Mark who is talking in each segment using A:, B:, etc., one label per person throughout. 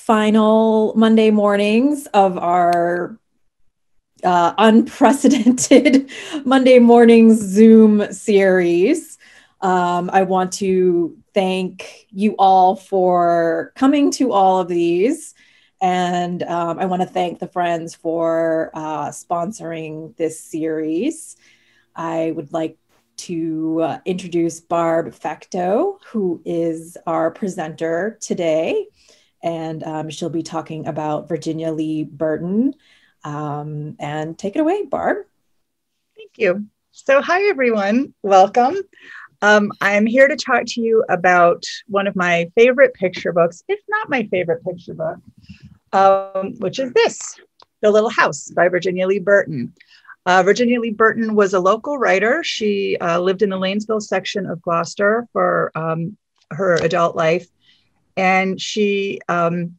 A: final Monday mornings of our uh, unprecedented Monday mornings Zoom series. Um, I want to thank you all for coming to all of these. And um, I want to thank the friends for uh, sponsoring this series. I would like to uh, introduce Barb Fecteau, who is our presenter today. And um, she'll be talking about Virginia Lee Burton. Um, and take it away, Barb.
B: Thank you. So, hi, everyone. Welcome. Um, I'm here to talk to you about one of my favorite picture books, if not my favorite picture book, um, which is this The Little House by Virginia Lee Burton. Uh, Virginia Lee Burton was a local writer. She uh, lived in the Lanesville section of Gloucester for um, her adult life. And she um,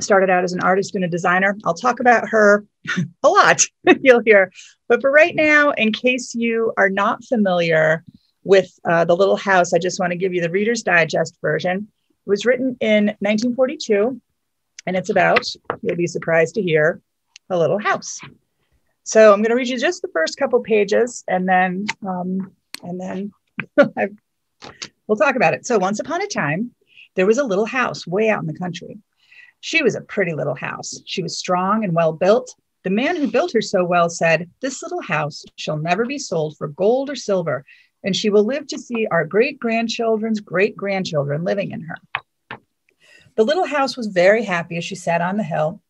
B: started out as an artist and a designer. I'll talk about her a lot, you'll hear. But for right now, in case you are not familiar with uh, The Little House, I just want to give you the Reader's Digest version. It was written in 1942, and it's about, you'll be surprised to hear, a little house. So I'm going to read you just the first couple pages, and then um, and then we'll talk about it. So once upon a time, there was a little house way out in the country. She was a pretty little house. She was strong and well built. The man who built her so well said, This little house shall never be sold for gold or silver, and she will live to see our great grandchildren's great grandchildren living in her. The little house was very happy as she sat on the hill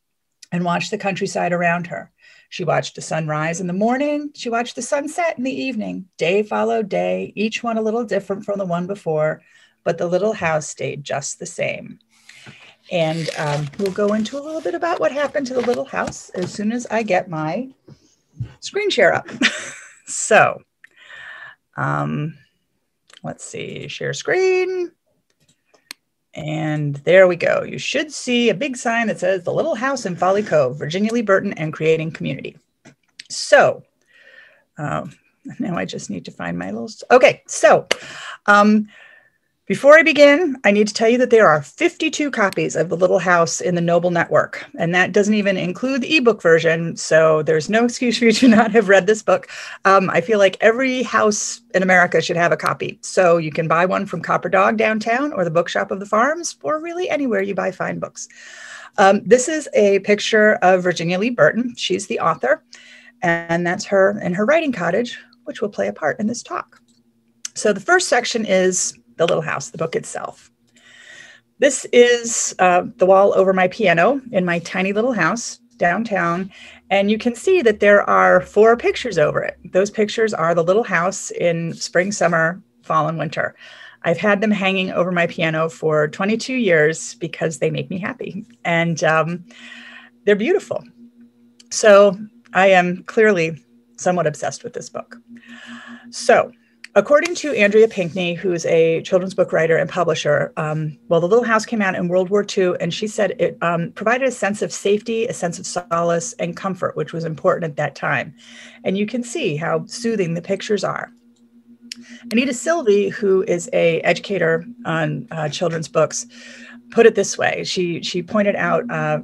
B: and watched the countryside around her. She watched the sun rise in the morning. She watched the sunset in the evening. Day followed day, each one a little different from the one before, but the little house stayed just the same. And um, we'll go into a little bit about what happened to the little house as soon as I get my screen share up. so, um, let's see, share screen. And there we go. You should see a big sign that says The Little House in Folly Cove, Virginia Lee Burton and Creating Community. So um, now I just need to find my little. Okay, so um, before I begin, I need to tell you that there are 52 copies of The Little House in the Noble Network, and that doesn't even include the ebook version. So there's no excuse for you to not have read this book. Um, I feel like every house in America should have a copy. So you can buy one from Copper Dog downtown or the Bookshop of the Farms, or really anywhere you buy fine books. Um, this is a picture of Virginia Lee Burton. She's the author, and that's her in her writing cottage, which will play a part in this talk. So the first section is the Little House, the book itself. This is uh, the wall over my piano in my tiny little house downtown. And you can see that there are four pictures over it. Those pictures are the little house in spring, summer, fall, and winter. I've had them hanging over my piano for 22 years because they make me happy and um, they're beautiful. So I am clearly somewhat obsessed with this book. So According to Andrea Pinkney, who's a children's book writer and publisher, um, well, The Little House came out in World War II, and she said it um, provided a sense of safety, a sense of solace, and comfort, which was important at that time. And you can see how soothing the pictures are. Anita Silvey, who is a educator on uh, children's books, put it this way. She she pointed out uh,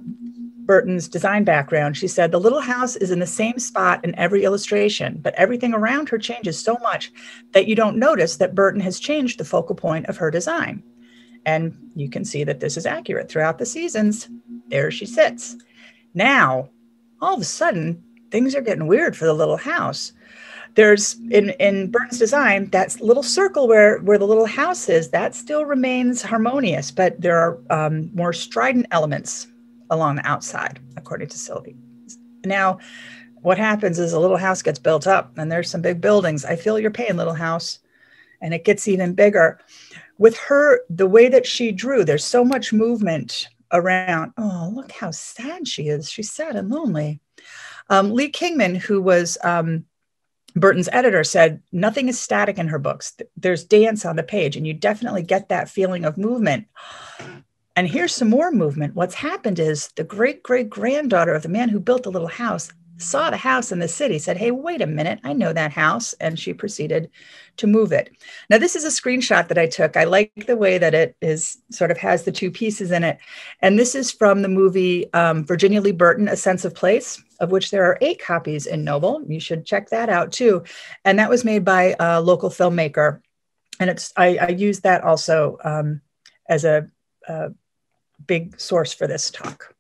B: Burton's design background, she said, The little house is in the same spot in every illustration, but everything around her changes so much that you don't notice that Burton has changed the focal point of her design. And you can see that this is accurate throughout the seasons. There she sits. Now, all of a sudden, things are getting weird for the little house. There's in, in Burton's design, that little circle where, where the little house is, that still remains harmonious, but there are um, more strident elements along the outside, according to Silvey. Now, what happens is a little house gets built up and there's some big buildings. I feel your pain, little house. And it gets even bigger. With her, the way that she drew, there's so much movement around. Oh, look how sad she is. She's sad and lonely. Um, Lee Kingman, who was um, Burton's editor, said nothing is static in her books. There's dance on the page, and you definitely get that feeling of movement. And here's some more movement. What's happened is the great great granddaughter of the man who built the little house saw the house in the city, said, Hey, wait a minute, I know that house. And she proceeded to move it. Now, this is a screenshot that I took. I like the way that it is sort of has the two pieces in it. And this is from the movie um, Virginia Lee Burton, A Sense of Place, of which there are eight copies in Noble. You should check that out too. And that was made by a local filmmaker. And it's I, I use that also um, as a, a big source for this talk.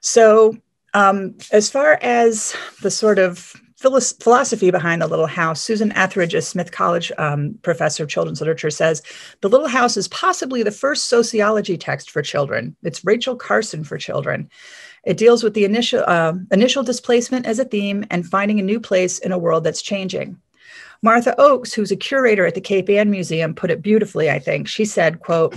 B: So um, as far as the sort of philosophy behind the little house susan etheridge a smith college um, professor of children's literature says the little house is possibly the first sociology text for children. It's rachel carson for children. It deals with the initial uh, initial displacement as a theme and finding a new place in a world that's changing. Martha oaks who's a curator at the cape ann museum put it beautifully i think. She said quote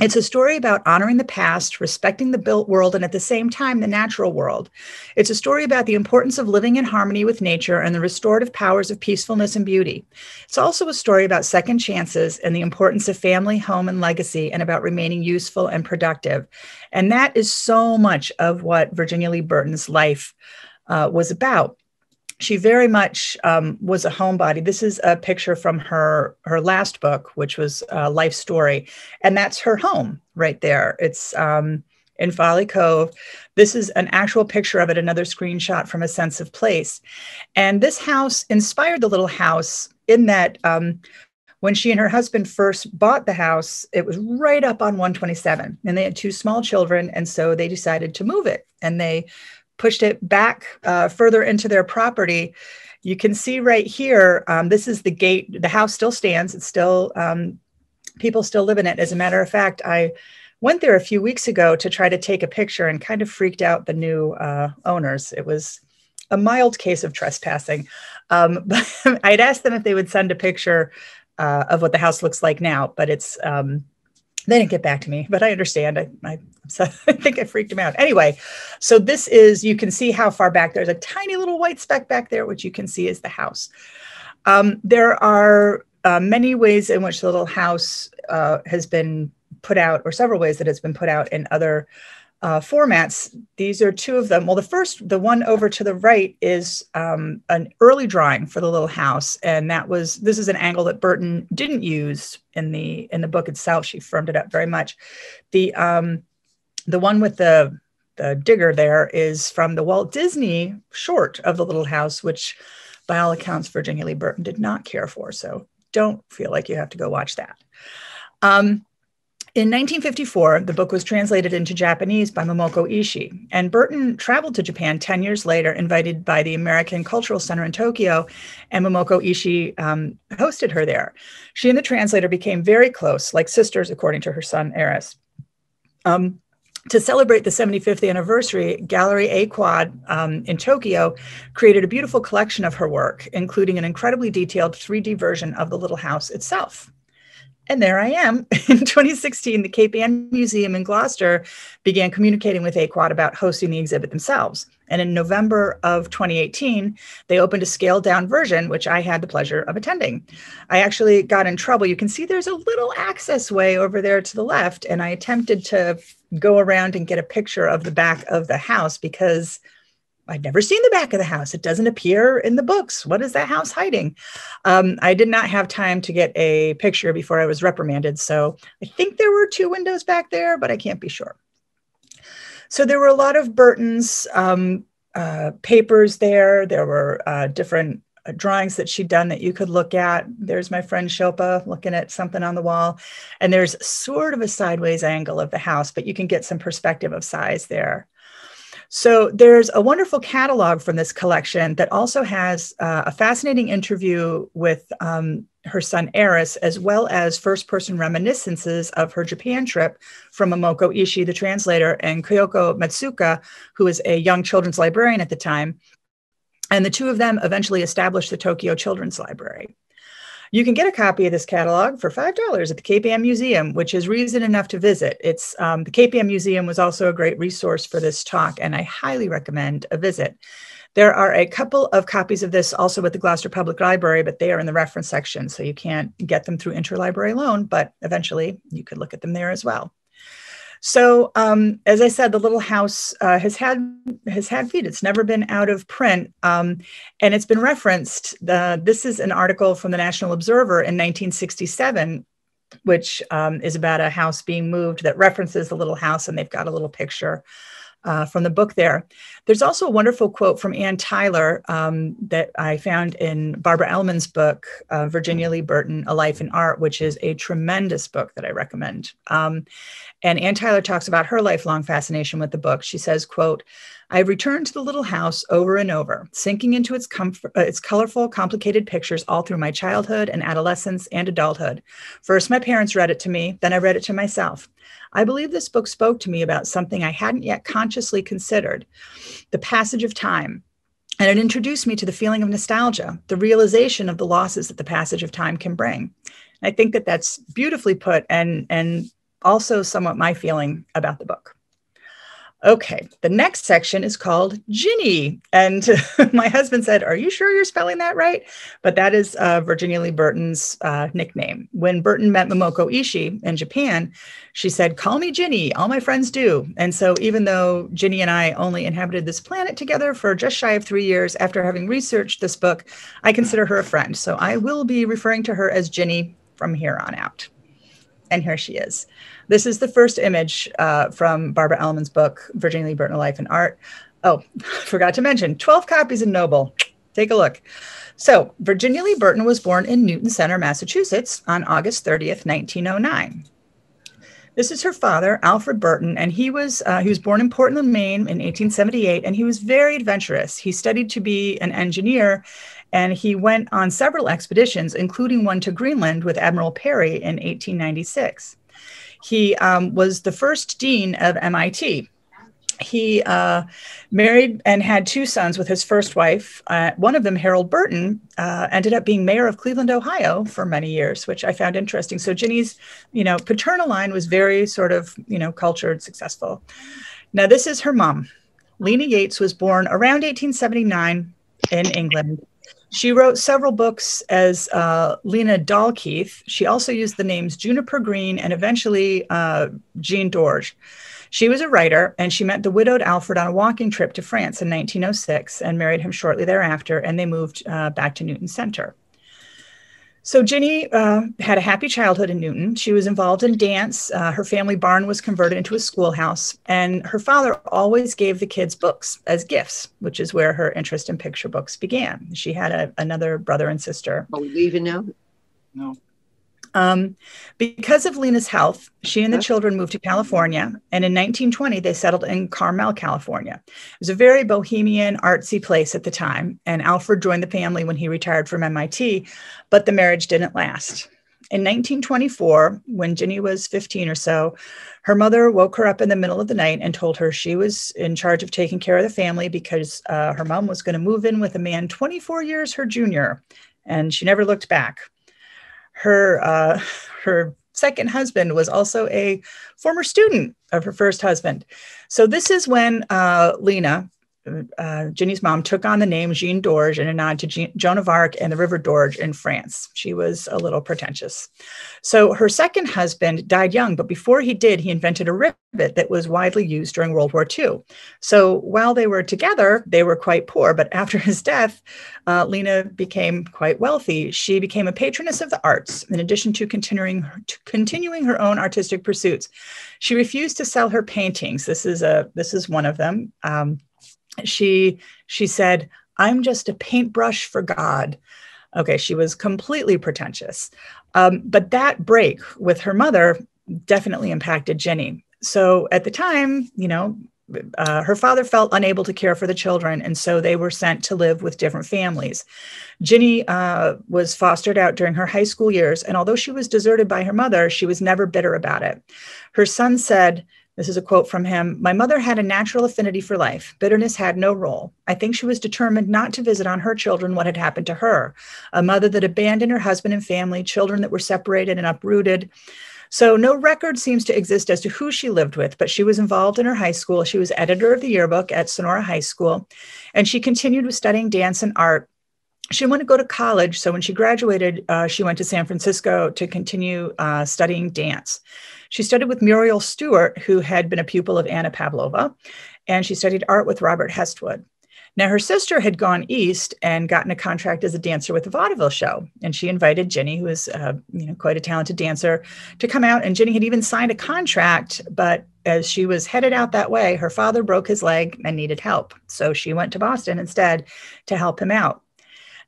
B: it's a story about honoring the past, respecting the built world, and at the same time, the natural world. It's a story about the importance of living in harmony with nature and the restorative powers of peacefulness and beauty. It's also a story about second chances and the importance of family, home, and legacy, and about remaining useful and productive. And that is so much of what Virginia Lee Burton's life uh, was about she very much um, was a homebody. This is a picture from her her last book, which was uh, Life Story, and that's her home right there. It's um, in Folly Cove. This is an actual picture of it, another screenshot from A Sense of Place, and this house inspired the little house in that. Um, when she and her husband first bought the house, it was right up on 127, and they had two small children, and so they decided to move it. And they pushed it back uh, further into their property. You can see right here, um, this is the gate. The house still stands. It's still, um, people still live in it. As a matter of fact, I went there a few weeks ago to try to take a picture and kind of freaked out the new uh, owners. It was a mild case of trespassing. Um, but I'd asked them if they would send a picture uh, of what the house looks like now, but it's um, they didn't get back to me, but I understand. I, I, I think I freaked him out. Anyway, so this is, you can see how far back there's a tiny little white speck back there, which you can see is the house. Um, there are uh, many ways in which the little house uh, has been put out, or several ways that it's been put out in other uh, formats. These are two of them. Well, the first, the one over to the right, is um, an early drawing for the little house, and that was this is an angle that Burton didn't use in the in the book itself. She firmed it up very much. The um, the one with the the digger there is from the Walt Disney short of the little house, which by all accounts Virginia Lee Burton did not care for. So don't feel like you have to go watch that. Um, in 1954, the book was translated into Japanese by Momoko Ishii, and Burton traveled to Japan 10 years later, invited by the American Cultural Center in Tokyo, and Momoko Ishii um, hosted her there. She and the translator became very close, like sisters, according to her son, Aris. Um, to celebrate the 75th anniversary, Gallery A Quad um, in Tokyo created a beautiful collection of her work, including an incredibly detailed 3D version of the little house itself. And there I am. In 2016, the Cape Ann Museum in Gloucester began communicating with AQUAD about hosting the exhibit themselves. And in November of 2018, they opened a scaled down version, which I had the pleasure of attending. I actually got in trouble. You can see there's a little access way over there to the left. And I attempted to go around and get a picture of the back of the house because I'd never seen the back of the house. It doesn't appear in the books. What is that house hiding? Um, I did not have time to get a picture before I was reprimanded. So I think there were two windows back there, but I can't be sure. So there were a lot of Burton's um, uh, papers there. There were uh, different uh, drawings that she'd done that you could look at. There's my friend Shilpa looking at something on the wall. And there's sort of a sideways angle of the house, but you can get some perspective of size there. So there's a wonderful catalog from this collection that also has uh, a fascinating interview with um, her son Aris, as well as first person reminiscences of her Japan trip from Momoko Ishii, the translator, and Kyoko Matsuoka, who was a young children's librarian at the time. And the two of them eventually established the Tokyo Children's Library. You can get a copy of this catalog for $5 at the Cape Ann Museum, which is reason enough to visit. It's um, the Cape Ann Museum was also a great resource for this talk, and I highly recommend a visit. There are a couple of copies of this also at the Gloucester Public Library, but they are in the reference section, so you can't get them through interlibrary loan, but eventually you could look at them there as well. So, um, as I said, the little house uh, has had has had feet. It's never been out of print, um, and it's been referenced. Uh, this is an article from the National Observer in 1967, which um, is about a house being moved that references the little house, and they've got a little picture uh, from the book there. There's also a wonderful quote from Anne Tyler um, that I found in Barbara Elleman's book, uh, Virginia Lee Burton, A Life in Art, which is a tremendous book that I recommend. Um, and Anne Tyler talks about her lifelong fascination with the book. She says, quote, I have returned to the little house over and over, sinking into its, comfort, uh, its colorful, complicated pictures all through my childhood and adolescence and adulthood. First, my parents read it to me, then I read it to myself. I believe this book spoke to me about something I hadn't yet consciously considered the passage of time. And it introduced me to the feeling of nostalgia, the realization of the losses that the passage of time can bring. I think that that's beautifully put and, and also somewhat my feeling about the book. Okay, the next section is called Ginny. And my husband said, Are you sure you're spelling that right? But that is uh, Virginia Lee Burton's uh, nickname. When Burton met Momoko Ishii in Japan, she said, Call me Ginny. All my friends do. And so, even though Ginny and I only inhabited this planet together for just shy of three years after having researched this book, I consider her a friend. So, I will be referring to her as Ginny from here on out. And here she is. This is the first image uh, from Barbara Elleman's book, Virginia Lee Burton, Life and Art. Oh, forgot to mention 12 copies in Noble. Take a look. So, Virginia Lee Burton was born in Newton Center, Massachusetts on August 30th, 1909. This is her father, Alfred Burton, and he was uh, he was born in Portland, Maine in 1878, and he was very adventurous. He studied to be an engineer, and he went on several expeditions, including one to Greenland with Admiral Peary in 1896. He um, was the first dean of MIT. He uh, married and had two sons with his first wife. Uh, one of them, Harold Burton, uh, ended up being mayor of Cleveland, Ohio, for many years, which I found interesting. So Ginny's, you know, paternal line was very sort of, you know, cultured, successful. Now this is her mom. Lena Yates was born around 1879 in England. She wrote several books as uh, Lena Dalkeith. She also used the names Juniper Green and eventually uh, Jeanne D'Orge. She was a writer and she met the widowed Alfred on a walking trip to France in 1906 and married him shortly thereafter, and they moved uh, back to Newton Center. So Ginny uh, had a happy childhood in Newton. She was involved in dance. Uh, her family barn was converted into a schoolhouse, and her father always gave the kids books as gifts, which is where her interest in picture books began. She had a, another brother and sister.
C: Are we leaving now?
B: No. Um, because of Lena's health, she and the children moved to California, and in 1920 they settled in Carmel, California. It was a very bohemian, artsy place at the time, and Alfred joined the family when he retired from MIT, but the marriage didn't last. In 1924, when Ginny was 15 or so, her mother woke her up in the middle of the night and told her she was in charge of taking care of the family because uh, her mom was going to move in with a man 24 years her junior, and she never looked back her uh, her second husband was also a former student of her first husband. So this is when uh, Lena, uh, Ginny's mom, took on the name Jeanne D'Orge in a nod to Jean, Joan of Arc and the River Dorge in France. She was a little pretentious. So her second husband died young, but before he did, he invented a rivet that was widely used during World War II. So while they were together, they were quite poor. But after his death, uh, Lena became quite wealthy. She became a patroness of the arts, in addition to continuing to continuing her own artistic pursuits. She refused to sell her paintings. This is a this is one of them. Um, she she said, "I'm just a paintbrush for God." Okay, she was completely pretentious. Um, but that break with her mother definitely impacted Ginny. So at the time, you know, uh, her father felt unable to care for the children, and so they were sent to live with different families. Ginny uh, was fostered out during her high school years, and although she was deserted by her mother, she was never bitter about it. Her son said, this is a quote from him My mother had a natural affinity for life. Bitterness had no role. I think she was determined not to visit on her children what had happened to her a mother that abandoned her husband and family, children that were separated and uprooted. So, no record seems to exist as to who she lived with, but she was involved in her high school. She was editor of the yearbook at Sonora High School, and she continued with studying dance and art she wanted to go to college. So when she graduated, uh, she went to San Francisco to continue uh, studying dance. She studied with Muriel Stuart, who had been a pupil of Anna Pavlova, and she studied art with Robert Hestwood. Now, her sister had gone east and gotten a contract as a dancer with the vaudeville show, and she invited Ginny, who was uh, you know quite a talented dancer, to come out. And Ginny had even signed a contract, but as she was headed out that way, her father broke his leg and needed help, so she went to Boston instead to help him out.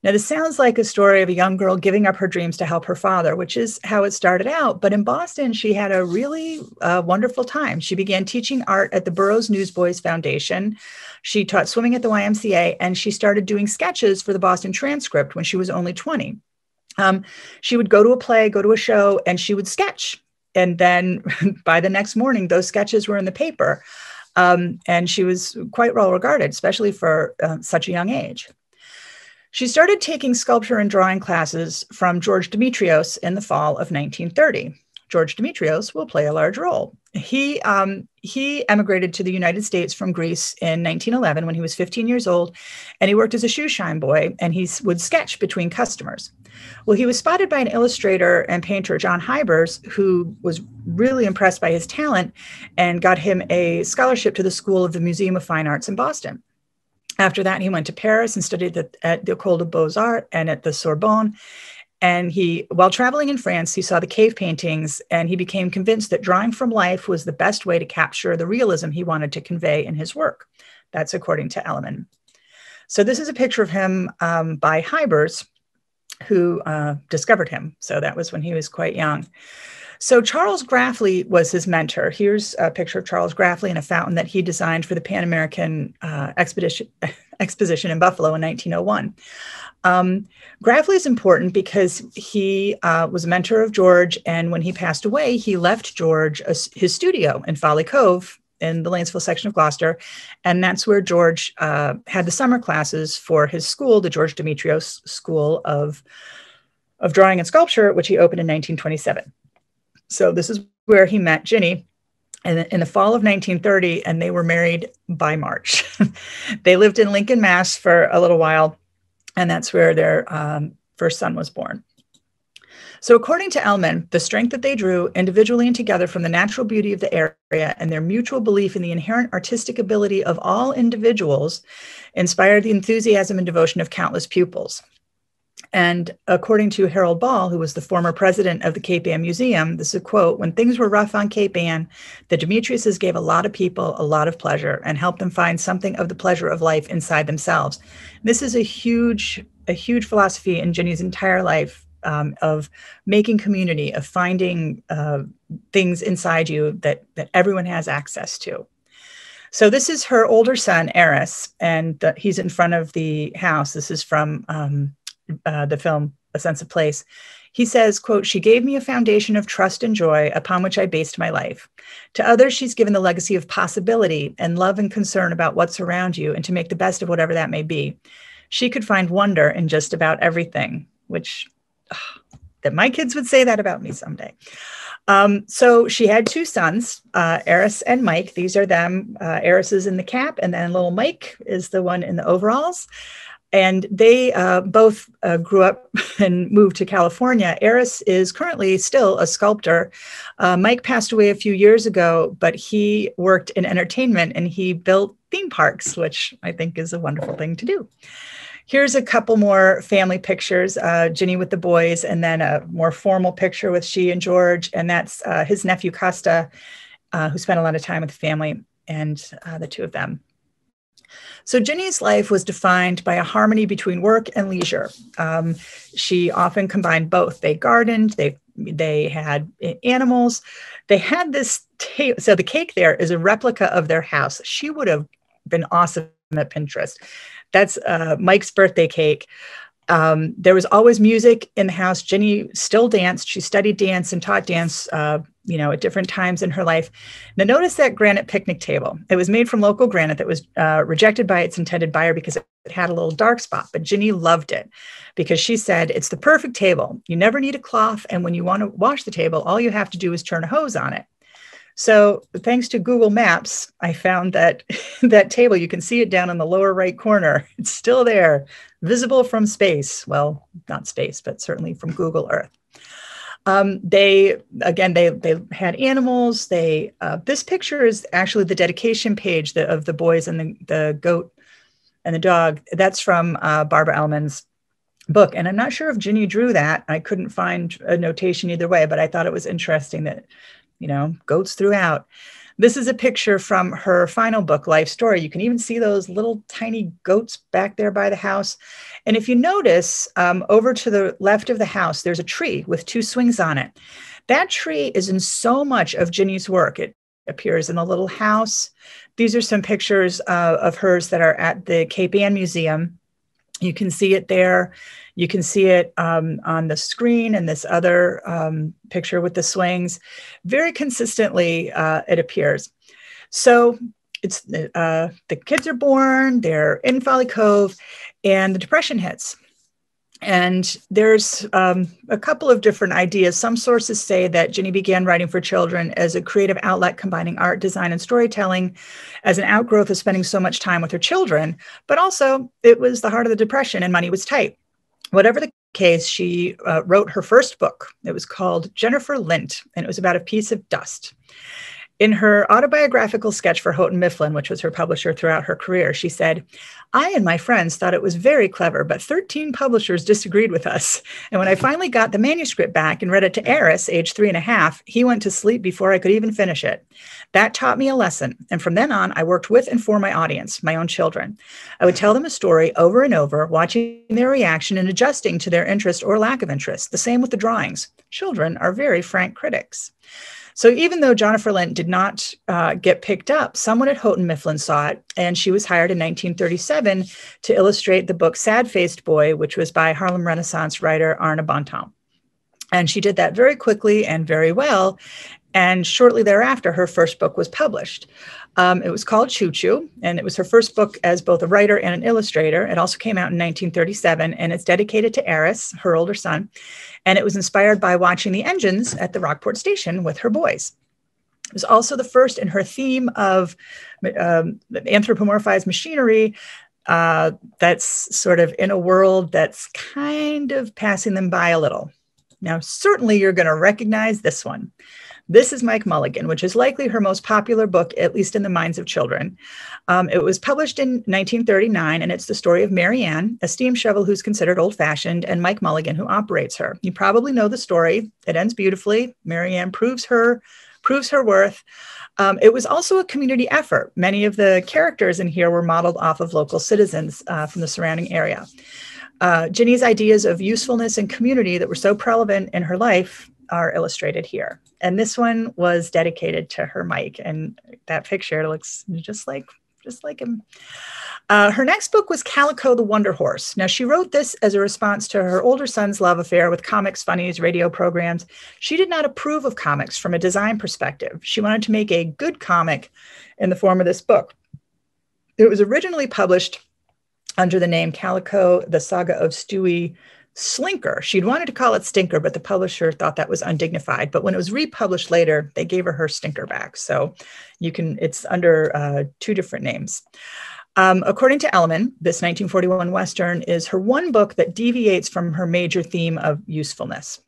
B: Now, this sounds like a story of a young girl giving up her dreams to help her father, which is how it started out. But in Boston, she had a really uh, wonderful time. She began teaching art at the Burroughs Newsboys Foundation. She taught swimming at the YMCA, and she started doing sketches for the Boston Transcript when she was only 20. Um, she would go to a play, go to a show, and she would sketch. And then by the next morning, those sketches were in the paper. Um, and she was quite well regarded, especially for uh, such a young age. She started taking sculpture and drawing classes from George Demetrios in the fall of 1930. George Demetrios will play a large role. He um, he emigrated to the United States from Greece in 1911 when he was 15 years old, and he worked as a shoe shine boy. And he would sketch between customers. Well, he was spotted by an illustrator and painter, John Hybers, who was really impressed by his talent and got him a scholarship to the School of the Museum of Fine Arts in Boston. After that, he went to Paris and studied at, at the École des Beaux-Arts and at the Sorbonne. And he, while traveling in France, he saw the cave paintings and he became convinced that drawing from life was the best way to capture the realism he wanted to convey in his work. That's according to Elleman. So this is a picture of him um, by Hybers, who uh, discovered him. So that was when he was quite young. So Charles Grafly was his mentor. Here's a picture of Charles Grafly in a fountain that he designed for the Pan American uh, expedition exposition in Buffalo in 1901. Um, Grafly is important because he uh, was a mentor of George, and when he passed away, he left George a, his studio in Folly Cove in the Lanesville section of Gloucester, and that's where George uh, had the summer classes for his school, the George Demetrios School of of Drawing and Sculpture, which he opened in 1927. So this is where he met Ginny in, in the fall of 1930, and they were married by March. they lived in Lincoln, Mass for a little while, and that's where their um, first son was born. So, according to Elleman, the strength that they drew individually and together from the natural beauty of the area and their mutual belief in the inherent artistic ability of all individuals inspired the enthusiasm and devotion of countless pupils. And according to Harold Ball, who was the former president of the Cape Ann Museum, this is a quote When things were rough on Cape Ann, the Demetriuses gave a lot of people a lot of pleasure and helped them find something of the pleasure of life inside themselves. This is a huge, a huge philosophy in Ginny's entire life um, of making community, of finding uh, things inside you that, that everyone has access to. So this is her older son, Aris, and he's in front of the house. This is from um, uh, the film A Sense of Place. He says, quote, she gave me a foundation of trust and joy upon which I based my life. To others, she's given the legacy of possibility and love and concern about what's around you and to make the best of whatever that may be. She could find wonder in just about everything, which ugh, that my kids would say that about me someday. Um, so she had two sons, uh, Aris and Mike. These are them. Uh, Aris is in the cap, and then little Mike is the one in the overalls and they uh, both uh, grew up and moved to California. Aris is currently still a sculptor. Uh, Mike passed away a few years ago, but he worked in entertainment and he built theme parks, which I think is a wonderful thing to do. Here's a couple more family pictures uh, Ginny with the boys, and then a more formal picture with she and George, and that's uh, his nephew Costa, uh, who spent a lot of time with the family and the two of them. So Ginny's life was defined by a harmony between work and leisure. Um, she often combined both. They gardened, they they had animals, they had this. So the cake there is a replica of their house. She would have been awesome at Pinterest. That's uh, Mike's birthday cake. Um, there was always music in the house. Ginny still danced. She studied dance and taught dance uh, you know, at different times in her life. Now, notice that granite picnic table. It was made from local granite that was uh, rejected by its intended buyer because it had a little dark spot. But Ginny loved it because she said it's the perfect table. You never need a cloth, and when you want to wash the table, all you have to do is turn a hose on it. So thanks to Google Maps, I found that that table, you can see it down in the lower right corner. It's still there, visible from space. Well, not space, but certainly from Google Earth. Um, they again, they they had animals. They uh, this picture is actually the dedication page the, of the boys and the, the goat and the dog. That's from uh, Barbara Elleman's book, and I'm not sure if Ginny drew that. I couldn't find a notation either way, but I thought it was interesting that you know goats throughout. This is a picture from her final book, Life Story. You can even see those little tiny goats back there by the house. And if you notice, um, over to the left of the house, there's a tree with two swings on it. That tree is in so much of Ginny's work. It appears in the little house. These are some pictures uh, of hers that are at the Cape Ann Museum. You can see it there. You can see it um, on the screen and this other um, picture with the swings. Very consistently, uh, it appears. So it's uh, the kids are born, they're in Folly Cove, and the depression hits. And there's um, a couple of different ideas. Some sources say that Ginny began writing for children as a creative outlet combining art, design, and storytelling as an outgrowth of spending so much time with her children. But also, it was the heart of the Depression and money was tight. Whatever the case, she uh, wrote her first book. It was called Jennifer Lint, and it was about a piece of dust. In her autobiographical sketch for Houghton Mifflin, which was her publisher throughout her career, she said, I and my friends thought it was very clever, but 13 publishers disagreed with us. And when I finally got the manuscript back and read it to Aris, age three and a half, he went to sleep before I could even finish it. That taught me a lesson. And from then on, I worked with and for my audience, my own children. I would tell them a story over and over, watching their reaction and adjusting to their interest or lack of interest. The same with the drawings. Children are very frank critics. So even though Jennifer Lint did not uh, get picked up, someone at Houghton Mifflin saw it, and she was hired in 1937 to illustrate the book Sad Faced Boy, which was by Harlem Renaissance writer Arna Bontemps. And she did that very quickly and very well. And shortly thereafter, her first book was published. Um, it was called Choo Choo, and it was her first book as both a writer and an illustrator. It also came out in 1937, and it's dedicated to Aris, her older son. And it was inspired by watching the engines at the Rockport station with her boys. It was also the first in her theme of um, anthropomorphized machinery uh, that's sort of in a world that's kind of passing them by a little. Now, certainly you're going to recognize this one. This is Mike Mulligan, which is likely her most popular book, at least in the minds of children. Um, it was published in 1939, and it's the story of Mary Ann, a steam shovel who's considered old fashioned, and Mike Mulligan, who operates her. You probably know the story. It ends beautifully. Mary Ann proves her proves her worth. Um, it was also a community effort. Many of the characters in here were modeled off of local citizens uh, from the surrounding area. Uh, Ginny's ideas of usefulness and community that were so prevalent in her life are illustrated here. And this one was dedicated to her Mike. And that picture looks just like just like him. Uh, her next book was Calico the Wonder Horse. Now, she wrote this as a response to her older son's love affair with comics, funnies, radio programs. She did not approve of comics from a design perspective. She wanted to make a good comic in the form of this book. It was originally published under the name Calico, the Saga of Stewie Slinker. She'd wanted to call it Stinker, but the publisher thought that was undignified. But when it was republished later, they gave her her Stinker back. So you can, it's under uh, two different names. Um, according to Elleman, this 1941 Western is her one book that deviates from her major theme of usefulness.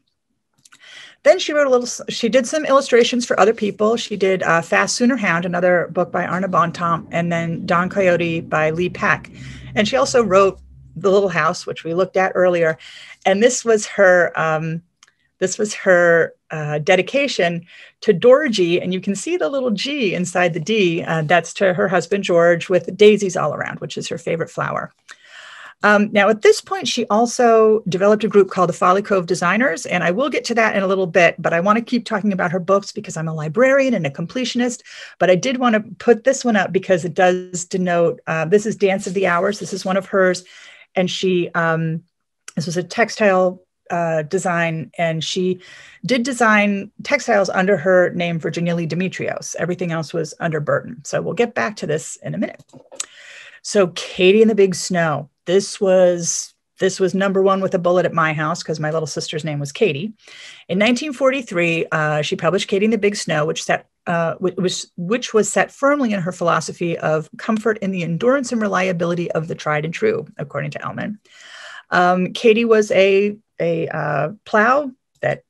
B: Then she wrote a little, she did some illustrations for other people. She did uh, Fast Sooner Hound, another book by Arna Bontemps, and then Don Coyote by Leigh Peck. And she also wrote the little house, which we looked at earlier. And this was her um, this was her uh, dedication to Dorji, and you can see the little G inside the D. Uh, that's to her husband George with daisies all around, which is her favorite flower. Um, now, at this point, she also developed a group called the Folly Cove Designers, and I will get to that in a little bit, but I want to keep talking about her books because I'm a librarian and a completionist. But I did want to put this one up because it does denote uh, this is Dance of the Hours. This is one of hers, and she um, this was a textile uh, design, and she did design textiles under her name Virginia Lee Demetrios. Everything else was under Burton. So we'll get back to this in a minute. So Katie and the Big Snow. This was this was number one with a bullet at my house because my little sister's name was Katie. In 1943, uh, she published Katie and the Big Snow, which set uh, which, which was set firmly in her philosophy of comfort in the endurance and reliability of the tried and true, according to Elleman. Um, Katie was a a uh, plow that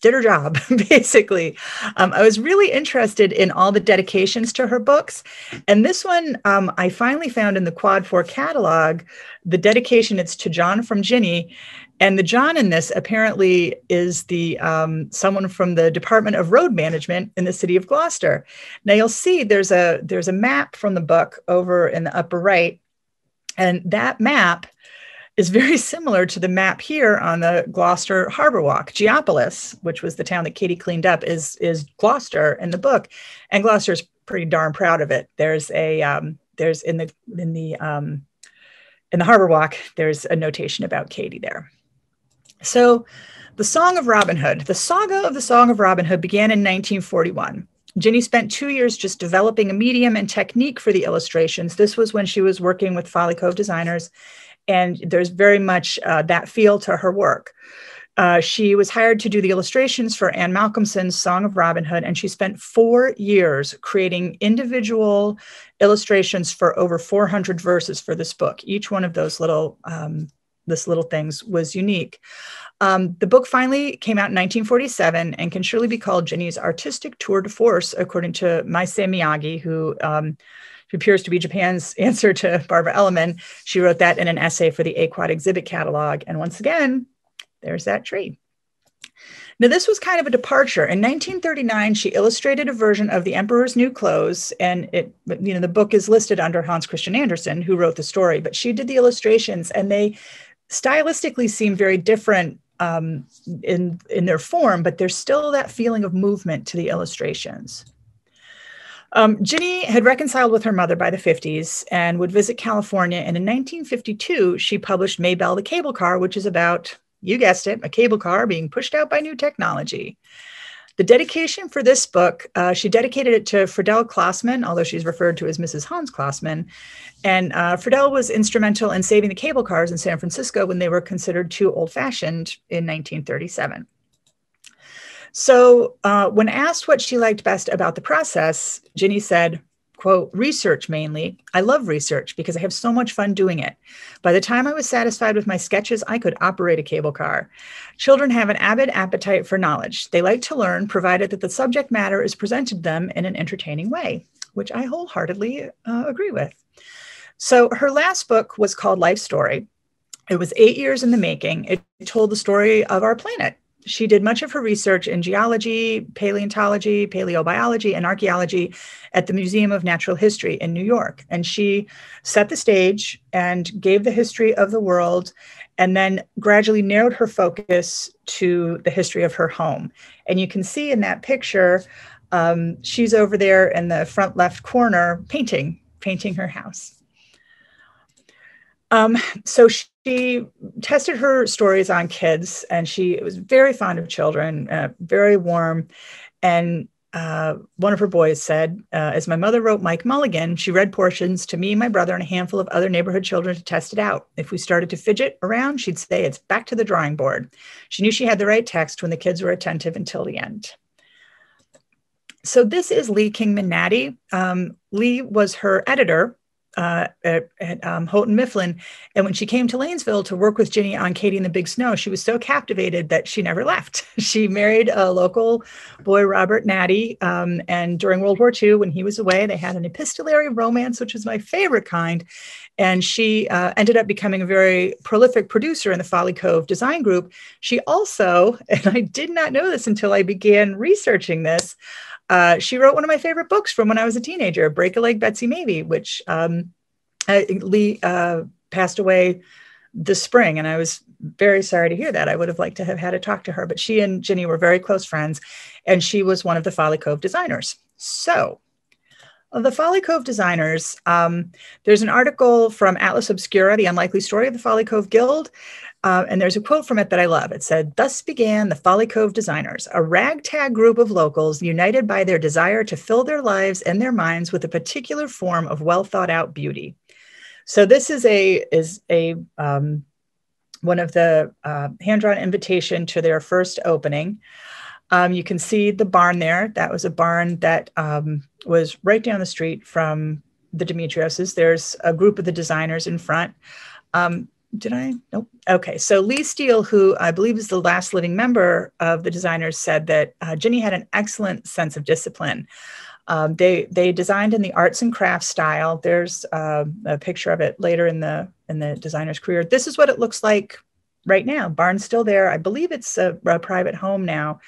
B: did her job, basically. Um, I was really interested in all the dedications to her books. And this one um, I finally found in the Quad 4 catalog. The dedication, it's to John from Ginny. And the John in this apparently is the um, someone from the Department of Road Management in the city of Gloucester. Now you'll see there's a there's a map from the book over in the upper right, and that map is very similar to the map here on the Gloucester Harbor Walk. Geoppolis, which was the town that Katie cleaned up, is is Gloucester in the book, and Gloucester's pretty darn proud of it. There's a um, there's in the in the um, in the Harbor Walk there's a notation about Katie there. So, the Song of Robin Hood, the saga of the Song of Robin Hood began in 1941. Ginny spent two years just developing a medium and technique for the illustrations. This was when she was working with Folly Cove designers and there's very much uh, that feel to her work. Uh, she was hired to do the illustrations for Anne Malcolmson's Song of Robin Hood, and she spent four years creating individual illustrations for over 400 verses for this book. Each one of those little um, this little things was unique. Um, the book finally came out in 1947 and can surely be called Ginny's artistic tour de force, according to Maise Miyagi, who um, who appears to be Japan's answer to Barbara Elleman. She wrote that in an essay for the AQuad exhibit catalog. And once again, there's that tree. Now, this was kind of a departure. In 1939, she illustrated a version of The Emperor's New Clothes, and it, you know, the book is listed under Hans Christian Andersen, who wrote the story, but she did the illustrations, and they stylistically seem very different um, in in their form, but there's still that feeling of movement to the illustrations. Um, Ginny had reconciled with her mother by the 50s and would visit California. And in 1952, she published Maybelle the Cable Car, which is about, you guessed it, a cable car being pushed out by new technology. The dedication for this book, uh, she dedicated it to Friedel Klussmann, although she's referred to as Mrs. Hans Klussmann. And uh, Friedel was instrumental in saving the cable cars in San Francisco when they were considered too old fashioned in 1937. So uh, when asked what she liked best about the process, Ginny said, quote, research mainly. I love research because I have so much fun doing it. By the time I was satisfied with my sketches, I could operate a cable car. Children have an avid appetite for knowledge. They like to learn, provided that the subject matter is presented to them in an entertaining way, which I wholeheartedly uh, agree with. So her last book was called Life Story. It was eight years in the making. It told the story of our planet she did much of her research in geology, paleontology, paleobiology, and archaeology at the Museum of Natural History in New York. And she set the stage and gave the history of the world and then gradually narrowed her focus to the history of her home. And you can see in that picture, um, she's over there in the front left corner painting, painting her house. Um, so she tested her stories on kids, and she was very fond of children, uh, very warm. And uh, one of her boys said, uh, as my mother wrote Mike Mulligan, she read portions to me, my brother, and a handful of other neighborhood children to test it out. If we started to fidget around, she'd say, It's back to the drawing board. She knew she had the right text when the kids were attentive until the end. So, this is Lee Kingman Natti. Um, Lee was her editor uh, at, at um, Houghton Mifflin. And when she came to Lanesville to work with Ginny on Katie and the Big Snow, she was so captivated that she never left. she married a local boy, Robert Natti. Um, and during World War II, when he was away, they had an epistolary romance, which is my favorite kind. And she uh, ended up becoming a very prolific producer in the Folly Cove Design Group. She also, and I did not know this until I began researching this, uh, she wrote one of my favorite books from when I was a teenager, Break a Leg Betsy Maybe, which um, uh, Lee uh, passed away this spring. And I was very sorry to hear that. I would have liked to have had a talk to her, but she and Ginny were very close friends, and she was one of the Folly Cove designers. So, the Folly Cove designers, um, there's an article from Atlas Obscura, The Unlikely Story of the Folly Cove Guild, uh, and there's a quote from it that I love. It said, Thus began the Folly Cove Designers, a ragtag group of locals united by their desire to fill their lives and their minds with a particular form of well thought out beauty. So this is a is a um, one of the uh, hand-drawn invitation to their first opening. Um, you can see the barn there. That was a barn that um, was right down the street from the Demetrioses. There's a group of the designers in front. Um, did I? Nope. Okay. So Lee Steele, who I believe is the last living member of the designers, said that uh, Ginny had an excellent sense of discipline. Um, they they designed in the arts and crafts style. There's uh, a picture of it later in the in the designer's career. This is what it looks like right now. Barn's still there. I believe it's a, a private home now.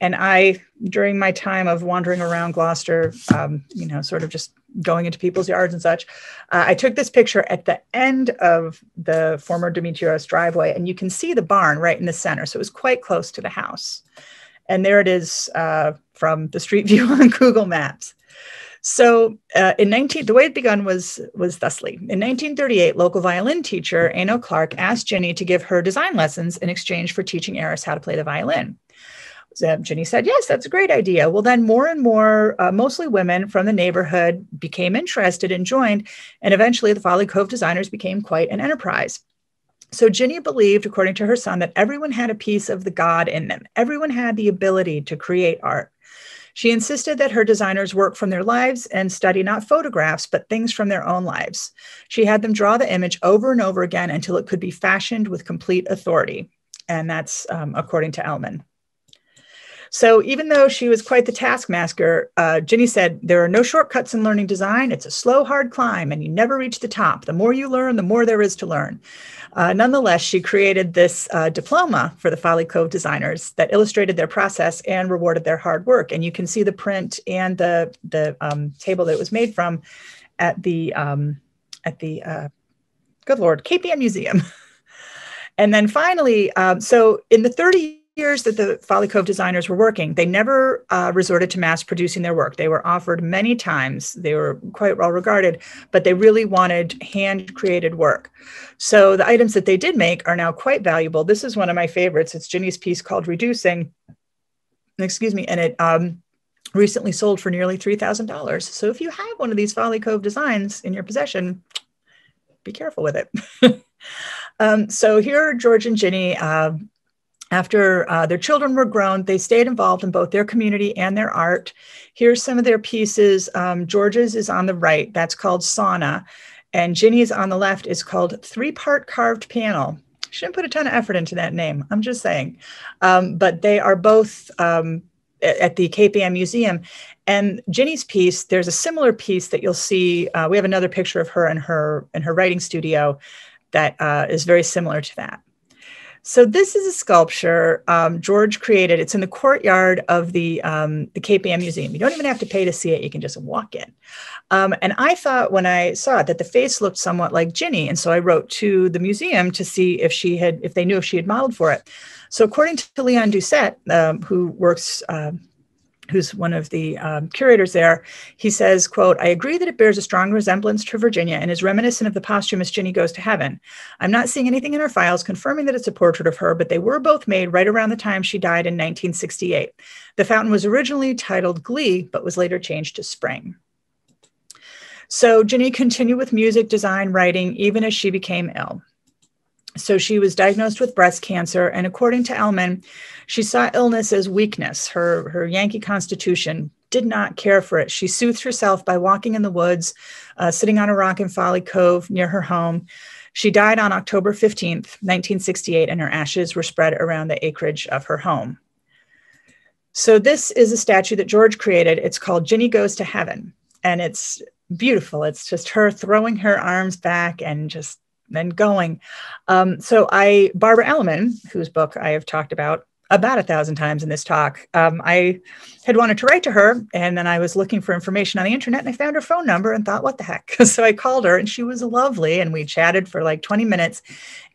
B: And I, during my time of wandering around Gloucester, um, you know, sort of just going into people's yards and such, uh, I took this picture at the end of the former Demetrios driveway, and you can see the barn right in the center. So it was quite close to the house. And there it is uh, from the street view on Google Maps. So uh, in 19, the way it begun was was thusly. In 1938, local violin teacher Ano Clark asked Ginny to give her design lessons in exchange for teaching Aris how to play the violin. Ginny said, Yes, that's a great idea. Well, then more and more, uh, mostly women from the neighborhood, became interested and joined. And eventually, the Folly Cove designers became quite an enterprise. So Ginny believed, according to her son, that everyone had a piece of the God in them. Everyone had the ability to create art. She insisted that her designers work from their lives and study not photographs, but things from their own lives. She had them draw the image over and over again until it could be fashioned with complete authority. And that's um, according to Elleman. So even though she was quite the taskmaster, uh, Ginny said, There are no shortcuts in learning design. It's a slow, hard climb, and you never reach the top. The more you learn, the more there is to learn. Uh, nonetheless, she created this uh, diploma for the Folly Cove designers that illustrated their process and rewarded their hard work. And you can see the print and the, the um, table that it was made from at the, um, at the uh, good Lord, Cape Ann Museum. and then finally, um, so in the 30 years that the Folly Cove designers were working, they never uh, resorted to mass producing their work. They were offered many times. They were quite well regarded, but they really wanted hand created work. So the items that they did make are now quite valuable. This is one of my favorites. It's Ginny's piece called Reducing. Excuse me, and it um, recently sold for nearly $3,000. So if you have one of these Folly Cove designs in your possession, be careful with it. um, so here are George and Ginny. Uh, after uh, their children were grown, they stayed involved in both their community and their art. Here's some of their pieces. Um, George's is on the right, that's called Sauna. And Ginny's on the left is called Three Part Carved Panel. Shouldn't put a ton of effort into that name, I'm just saying. Um, but they are both um, at the Cape Ann Museum. And Ginny's piece, there's a similar piece that you'll see. Uh, we have another picture of her in her in her writing studio that uh, is very similar to that. So this is a sculpture um, George created. It's in the courtyard of the um, the Cape Ann Museum. You don't even have to pay to see it; you can just walk in. Um, and I thought when I saw it that the face looked somewhat like Ginny, and so I wrote to the museum to see if she had, if they knew if she had modeled for it. So according to Leon Doucette, um, who works uh, who's one of the um, curators there, he says, quote, I agree that it bears a strong resemblance to Virginia and is reminiscent of the posthumous Ginny Goes to Heaven. I'm not seeing anything in our files confirming that it's a portrait of her, but they were both made right around the time she died in 1968. The fountain was originally titled Glee, but was later changed to Spring. So Ginny continued with music, design, writing, even as she became ill. So she was diagnosed with breast cancer, and according to Elleman, she saw illness as weakness. Her, her Yankee constitution did not care for it. She soothed herself by walking in the woods, uh, sitting on a rock in Folly Cove near her home. She died on October 15th, 1968, and her ashes were spread around the acreage of her home. So, this is a statue that George created. It's called Ginny Goes to Heaven, and it's beautiful. It's just her throwing her arms back and just and going. Um, so I, Barbara Elleman, whose book I have talked about about a thousand times in this talk, um, I had wanted to write to her, and then I was looking for information on the internet, and I found her phone number and thought, what the heck? so I called her, and she was lovely, and we chatted for like 20 minutes,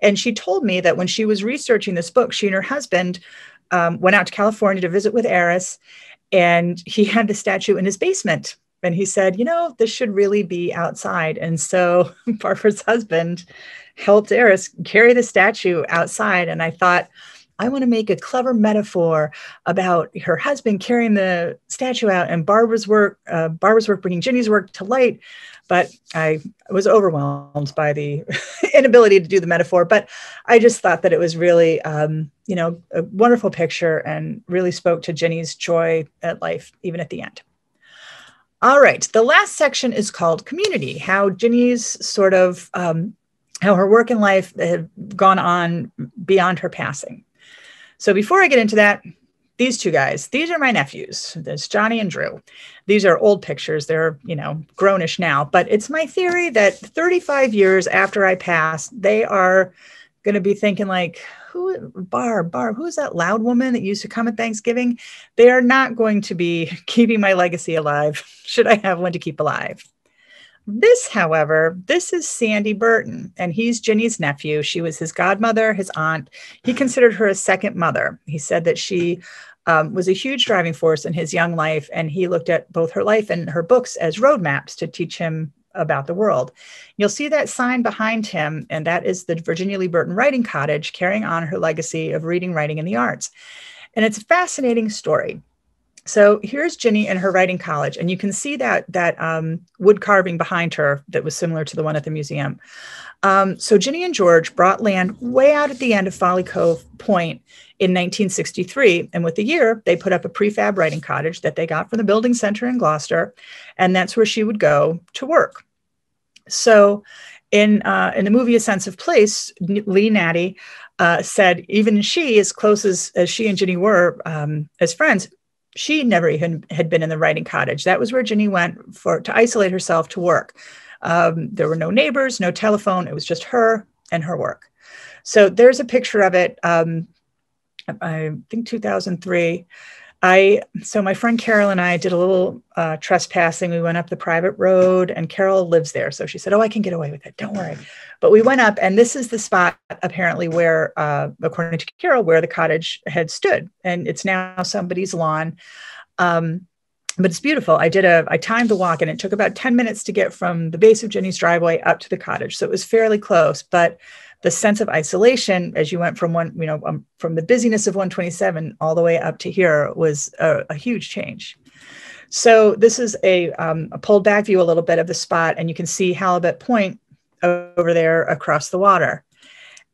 B: and she told me that when she was researching this book, she and her husband um, went out to California to visit with Aris, and he had the statue in his basement and he said, you know, this should really be outside. And so Barbara's husband helped Aris carry the statue outside. And I thought, I want to make a clever metaphor about her husband carrying the statue out and Barbara's work, uh, Barbara's work bringing Ginny's work to light. But I was overwhelmed by the inability to do the metaphor. But I just thought that it was really, um, you know, a wonderful picture and really spoke to Ginny's joy at life, even at the end. All right, the last section is called community, how Ginny's sort of um, how her work in life had gone on beyond her passing. So before I get into that, these two guys, these are my nephews. There's Johnny and Drew. These are old pictures. They're, you know, grownish now, but it's my theory that 35 years after I pass, they are going to be thinking like, who Barb, Barb, who's that loud woman that used to come at Thanksgiving? They are not going to be keeping my legacy alive. Should I have one to keep alive? This, however, this is Sandy Burton, and he's Ginny's nephew. She was his godmother, his aunt. He considered her a second mother. He said that she um, was a huge driving force in his young life, and he looked at both her life and her books as roadmaps to teach him about the world. You'll see that sign behind him, and that is the Virginia Lee Burton Writing Cottage carrying on her legacy of reading, writing, and the arts. And it's a fascinating story. So here's Ginny in her writing college, and you can see that that um, wood carving behind her that was similar to the one at the museum. Um, so Ginny and George brought land way out at the end of Folly Cove Point in 1963, and with the year, they put up a prefab writing cottage that they got from the building center in Gloucester, and that's where she would go to work. So, in uh, in the movie A Sense of Place, Lee Natti uh, said even she, as close as, as she and Ginny were um, as friends, she never even had been in the writing cottage. That was where Ginny went for to isolate herself to work. Um, there were no neighbors, no telephone. It was just her and her work. So there's a picture of it. Um, I think 2003. I so my friend Carol and I did a little uh, trespassing. We went up the private road, and Carol lives there, so she said, "Oh, I can get away with it. Don't worry." But we went up, and this is the spot apparently where, uh, according to Carol, where the cottage had stood, and it's now somebody's lawn. Um, but it's beautiful. I did a, I timed the walk, and it took about ten minutes to get from the base of Ginny's driveway up to the cottage, so it was fairly close, but the sense of isolation as you went from one, you know, um, from the busyness of 127 all the way up to here was a, a huge change. So this is a, um, a pulled back view a little bit of the spot, and you can see Halibut Point over there across the water.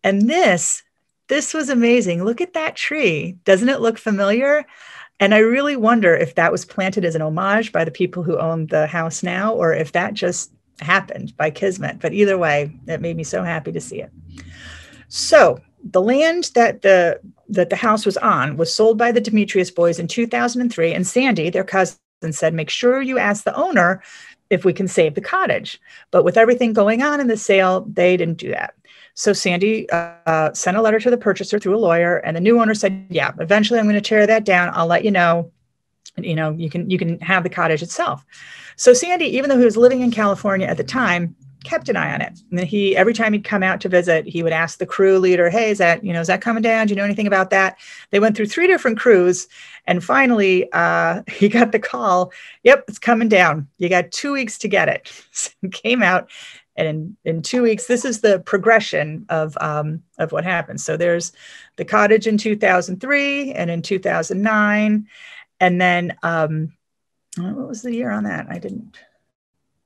B: And this, this was amazing. Look at that tree. Doesn't it look familiar? And I really wonder if that was planted as an homage by the people who own the house now, or if that just happened by kismet. But either way, it made me so happy to see it. So the land that the that the house was on was sold by the Demetrios boys in 2003, and Sandy, their cousin, said, "Make sure you ask the owner if we can save the cottage." But with everything going on in the sale, they didn't do that. So Sandy uh, sent a letter to the purchaser through a lawyer, and the new owner said, "Yeah, eventually I'm going to tear that down. I'll let you know. You know, you can you can have the cottage itself." So Sandy, even though he was living in California at the time, kept an eye on it. And he every time he'd come out to visit, he would ask the crew leader, "Hey, is that you know is that coming down? Do you know anything about that?" They went through three different crews, and finally uh, he got the call. Yep, it's coming down. You got two weeks to get it. So came out, and in, in two weeks, this is the progression of um, of what happened. So there's the cottage in 2003 and in 2009, and then um, what was the year on that? I didn't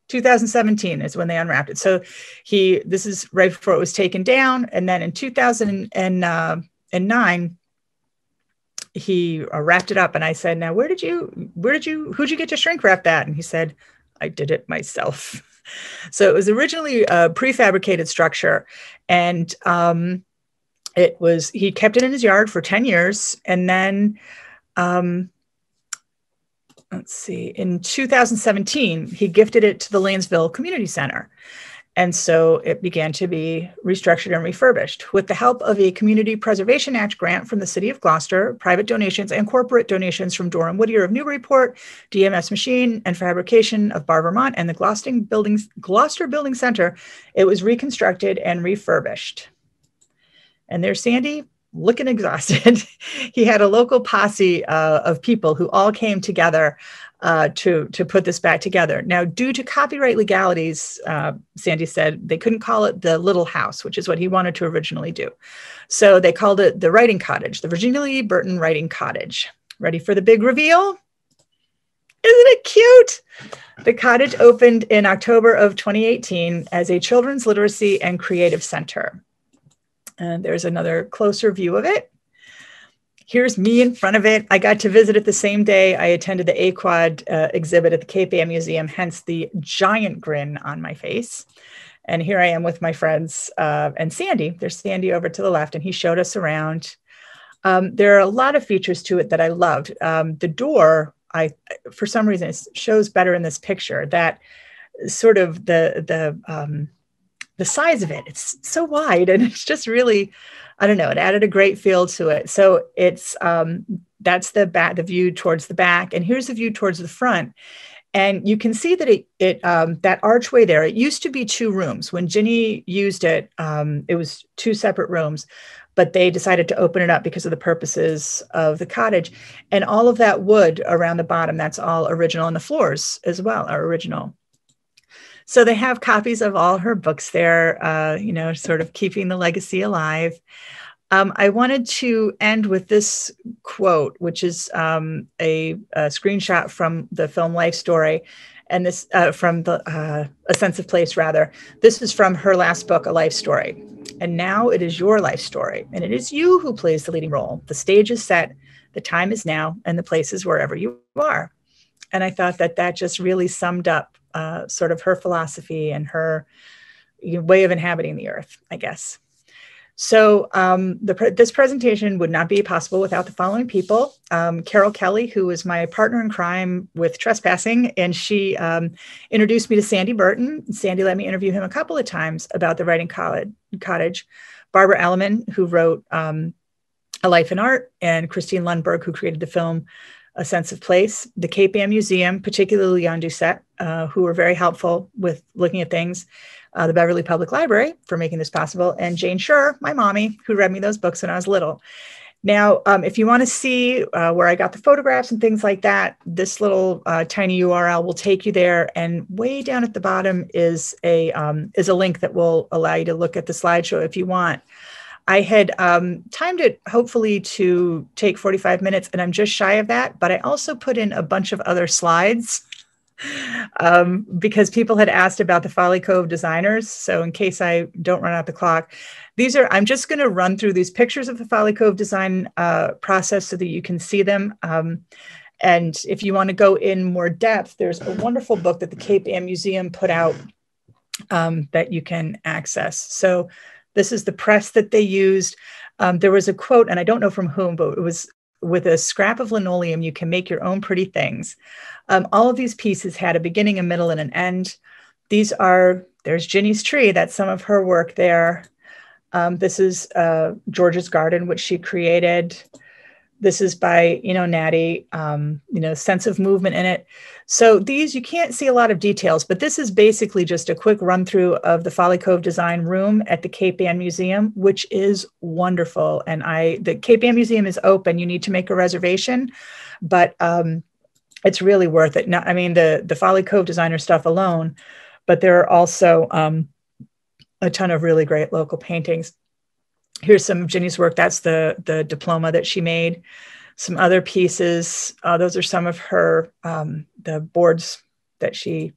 B: 2017 is when they unwrapped it. So he, this is right before it was taken down. And then in 2009, uh, he uh, wrapped it up. And I said, now where did you, where did you, who'd you get to shrink wrap that? And he said, I did it myself. so it was originally a prefabricated structure. And um, it was, he kept it in his yard for 10 years. And then um, let's see, in 2017, he gifted it to the Lanesville Community Center. And so it began to be restructured and refurbished. With the help of a Community Preservation Act grant from the City of Gloucester, private donations and corporate donations from Doran Whittier of Newburyport, DMS Machine and Fabrication of Barre Vermont, and the Gloucester Buildings, Gloucester Building Center, it was reconstructed and refurbished. And there's Sandy looking exhausted. he had a local posse uh, of people who all came together uh, to to put this back together. Now, due to copyright legalities, uh, Sandy said they couldn't call it the Little House, which is what he wanted to originally do. So they called it the Writing Cottage, the Virginia Lee Burton Writing Cottage. Ready for the big reveal? Isn't it cute? The cottage opened in October of 2018 as a children's literacy and creative center. And there's another closer view of it. Here's me in front of it. I got to visit it the same day I attended the AQUAD uh, exhibit at the Cape Ann Museum, hence the giant grin on my face. And here I am with my friends uh, and Sandy. There's Sandy over to the left, and he showed us around. Um, there are a lot of features to it that I loved. Um, the door, I for some reason, it shows better in this picture. That sort of the the um, the size of it. It's so wide, and it's just really I don't know, it added a great feel to it. So it's um, that's the back, the view towards the back, and here's the view towards the front. And you can see that it, it um, that archway there. It used to be two rooms. When Ginny used it, um, it was two separate rooms, but they decided to open it up because of the purposes of the cottage. And all of that wood around the bottom, that's all original, and the floors as well are original. So they have copies of all her books there, uh, you know, sort of keeping the legacy alive. Um, I wanted to end with this quote, which is um, a, a, screenshot from the film Life Story, and this uh, from the uh, A Sense of Place, rather. This is from her last book, A Life Story. And now it is your life story, and it is you who plays the leading role. The stage is set, the time is now, and the place is wherever you are. And I thought that that just really summed up uh, sort of her philosophy and her way of inhabiting the earth, I guess. So um, the, this presentation would not be possible without the following people. Um, Carol Kelly, who is my partner in crime with trespassing, and she um, introduced me to Sandy Burton. Sandy let me interview him a couple of times about the writing cottage. Barbara Elleman, who wrote um, A Life in Art, and Christine Lundberg, who created the film a sense of place. The Cape Ann Museum, particularly on Doucette, uh, who were very helpful with looking at things. Uh, the Beverly Public Library for making this possible, and Jane Schur, my mommy, who read me those books when I was little. Now, um, if you want to see uh, where I got the photographs and things like that, this little uh, tiny URL will take you there. And way down at the bottom is a um, is a link that will allow you to look at the slideshow if you want. I had um, timed it hopefully to take 45 minutes, and I'm just shy of that. But I also put in a bunch of other slides um, because people had asked about the Folly Cove designers. So, in case I don't run out the clock, these are, I'm just going to run through these pictures of the Folly Cove design uh, process so that you can see them. Um, and if you want to go in more depth, there's a wonderful book that the Cape Ann Museum put out um, that you can access. So, this is the press that they used. Um, there was a quote, and I don't know from whom, but it was with a scrap of linoleum, you can make your own pretty things. Um, all of these pieces had a beginning, a middle, and an end. These are, there's Ginny's tree, that's some of her work there. Um, this is uh, George's garden, which she created. This is by, you know, Natti, um, you know, sense of movement in it. So these, you can't see a lot of details, but this is basically just a quick run through of the Folly Cove Design Room at the Cape Ann Museum, which is wonderful. And I, the Cape Ann Museum is open. You need to make a reservation, but um, it's really worth it. Not, I mean, the, the Folly Cove designer stuff alone, but there are also um, a ton of really great local paintings here's some of Ginny's work. That's the the diploma that she made. Some other pieces. Uh, those are some of her um, the boards that she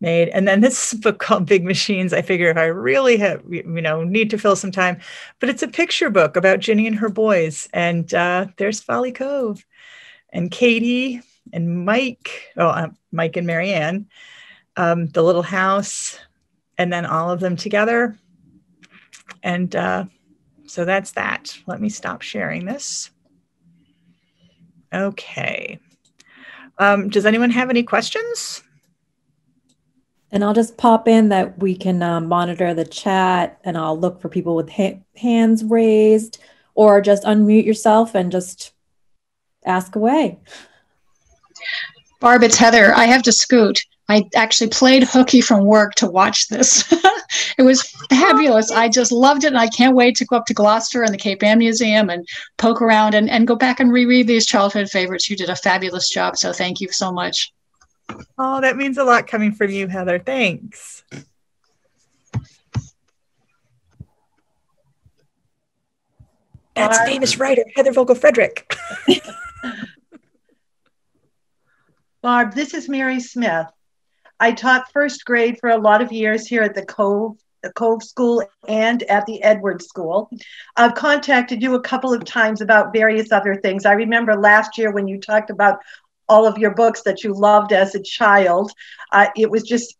B: made. And then this book called Big Machines. I figure if I really have you know need to fill some time, but it's a picture book about Ginny and her boys. And uh, there's Folly Cove, and Katie and Mike. Oh, uh, Mike and Marianne. Um, the little house, and then all of them together. And uh, so that's that. Let me stop sharing this. Okay. Um, does anyone have any questions?
A: And I'll just pop in that we can uh, monitor the chat and I'll look for people with ha hands raised or just unmute yourself and just ask away.
C: Barb, it's Heather. I have to scoot. I actually played hooky from work to watch this. it was fabulous. I just loved it. And I can't wait to go up to Gloucester and the Cape Ann Museum and poke around and, and go back and reread these childhood favorites. You did a fabulous job. So thank you so much.
B: Oh, that means a lot coming from you, Heather. Thanks. That's famous writer Heather Vogel Frederick.
D: Barb, this is Mary Smith. I taught first grade for a lot of years here at the Cove, the Cove School and at the Edwards School. I've contacted you a couple of times about various other things. I remember last year when you talked about all of your books that you loved as a child. Uh, it was just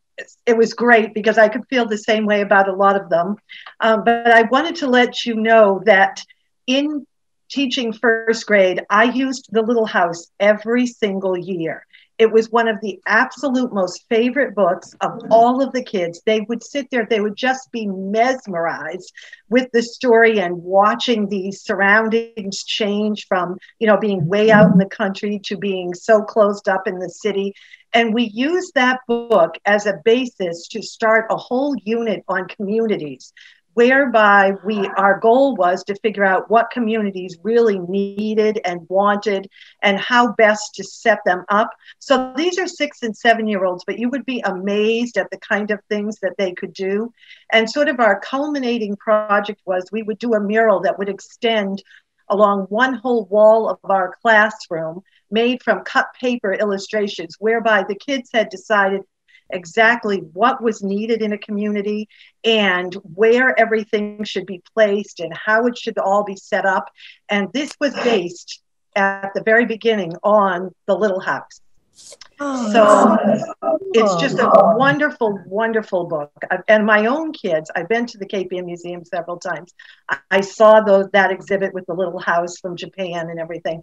D: it was great because I could feel the same way about a lot of them. Um, but I wanted to let you know that in teaching first grade, I used the little house every single year. It was one of the absolute most favorite books of mm-hmm. all of the kids. They would sit there, they would just be mesmerized with the story and watching the surroundings change from, you know, being way mm-hmm. out in the country to being so closed up in the city. And we used that book as a basis to start a whole unit on communities whereby we our goal was to figure out what communities really needed and wanted and how best to set them up. So these are six and seven year olds but you would be amazed at the kind of things that they could do. And sort of our culminating project was we would do a mural that would extend along one whole wall of our classroom made from cut paper illustrations whereby the kids had decided exactly what was needed in a community and where everything should be placed and how it should all be set up. And this was based at the very beginning on the little house. Oh, so it's just a wonderful, wonderful book. And my own kids, I've been to the Cape Ann Museum several times. I saw those that exhibit with the little house from Japan and everything.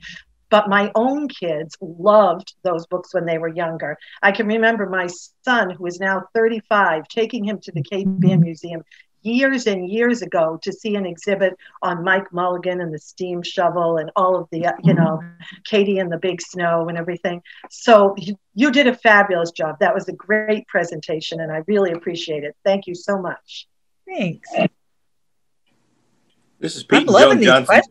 D: But my own kids loved those books when they were younger. I can remember my son, who is now 35, taking him to the Cape Ann mm-hmm. Museum years and years ago to see an exhibit on Mike Mulligan and the steam shovel and all of the, uh, you know, mm-hmm. Katie and the big snow and everything. So you, you did a fabulous job. That was a great presentation and I really appreciate it. Thank you so much.
B: Thanks.
E: This is Pete I'm Johnson.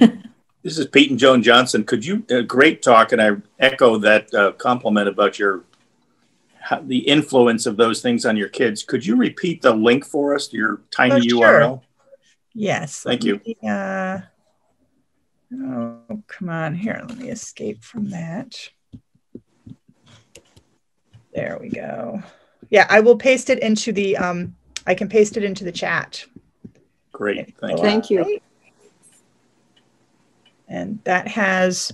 E: This is Pete and Joan Johnson. Could you, uh, great talk, and I echo that uh, compliment about your how, the influence of those things on your kids. Could you repeat the link for us, your tiny oh, sure. URL?
B: Yes.
E: Thank you.
B: Me, uh, oh, come on here. Let me escape from that. There we go. Yeah, I will paste it into the, um, I can paste it into the chat.
E: Great. Thank you.
A: Thank you.
B: And that has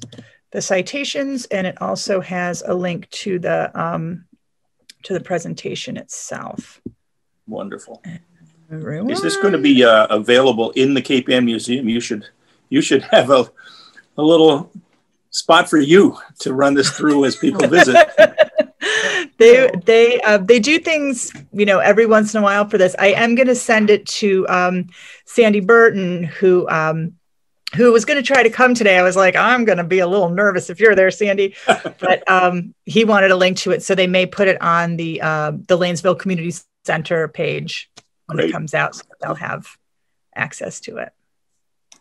B: the citations and it also has a link to the um, to the presentation itself.
E: Wonderful. Everyone. Is this going to be uh, available in the Cape Ann Museum? You should you should have a, a little spot for you to run this through as people visit.
B: they they uh, they do things you know every once in a while for this. I am going to send it to um, Sandy Burton, who um, who was going to try to come today. I was like, I'm going to be a little nervous if you're there, Sandy. but um, he wanted a link to it, so they may put it on the uh, the Lanesville Community Center page when Great. it comes out, so they'll have access to it.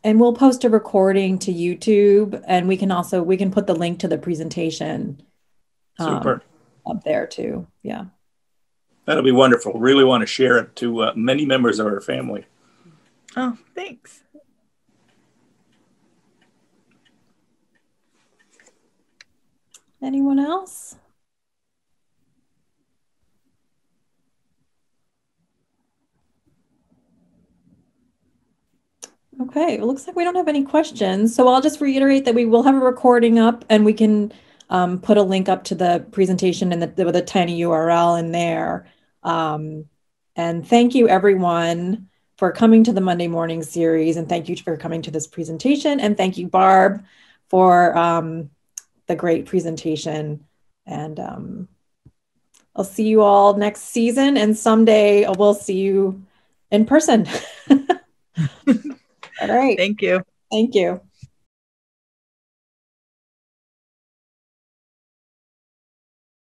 A: And we'll post a recording to YouTube, and we can also we can put the link to the presentation.
E: Um,
A: Up there too, yeah.
E: That'll be wonderful. Really want to share it to uh, many members of our family.
B: Oh, thanks.
A: Anyone else? Okay, it looks like we don't have any questions. So I'll just reiterate that we will have a recording up and we can um, put a link up to the presentation and the, with a tiny URL in there. Um, and thank you everyone for coming to the Monday morning series and thank you for coming to this presentation and thank you Barb for um, the great presentation. And um, I'll see you all next season, and someday we'll see you in person. all right.
B: Thank you.
A: Thank you.